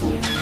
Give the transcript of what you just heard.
福。